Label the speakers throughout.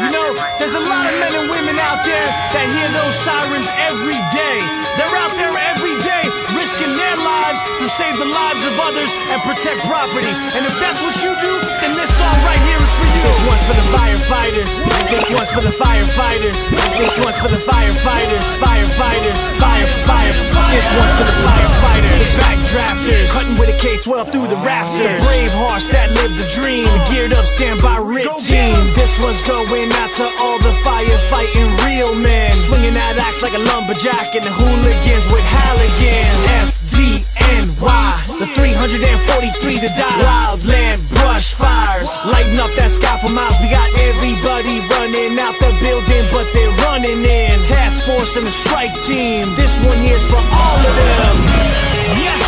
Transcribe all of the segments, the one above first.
Speaker 1: You know, there's a lot of men and women out there that hear those sirens every day. They're out there every day risking their lives to save the lives of others and protect property. And if that's what you do, then this song right here is for you. This one's for the firefighters. This one's for the firefighters. This one's for the firefighters. Firefighters. Fire, fire. This one's for the firefighters. Backdraft. 12 through the rafters. The brave hearts that live the dream. Geared up, stand by RIT team. This one's going out to all the firefighting real men. Swinging that axe like a lumberjack and the hooligans with Halligans. FDNY, the 343 to die. Wildland brush fires. Lighting up that sky for miles. We got everybody running out the building, but they're running in. Task force and the strike team. This one here's for all of them. Yes!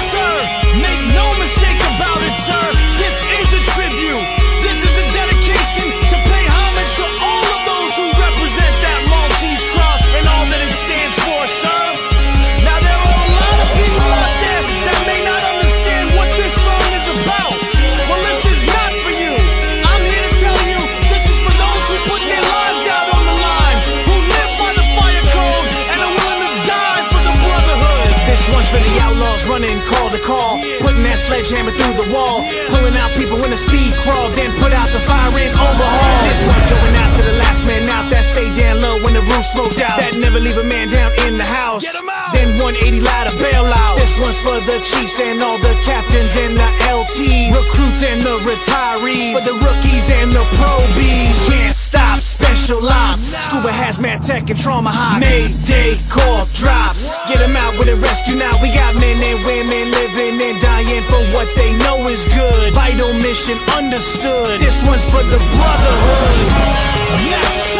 Speaker 1: Crawl, then put out the fire in overhaul. This one's going out to the last man out that stayed down low when the roof smoked out, that never leave a man down in the house. Then 180 ladder bailout. This one's for the chiefs and all the captains and the LTs, recruits and the retirees, for the rookies and the probies. Can't stop special ops, scuba hazmat tech and trauma hot. Mayday call drops. Get 'em out with a rescue now. We got men and women living and dying for what they know is good. Vital mission understood. This one's for the brotherhood. Yes,